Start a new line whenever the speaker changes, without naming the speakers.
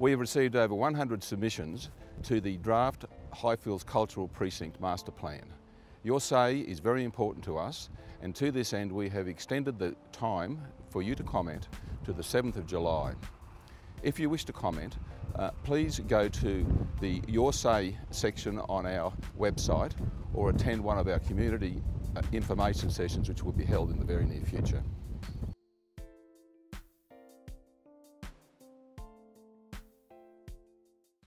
We have received over 100 submissions to the draft Highfields Cultural Precinct Master Plan. Your say is very important to us and to this end we have extended the time for you to comment to the 7th of July. If you wish to comment, uh, please go to the Your Say section on our website or attend one of our community uh, information sessions which will be held in the very near future.